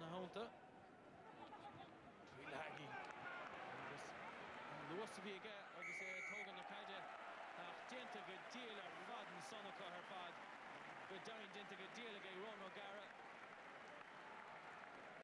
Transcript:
na hánta. Lagi. agus luas bhíige again.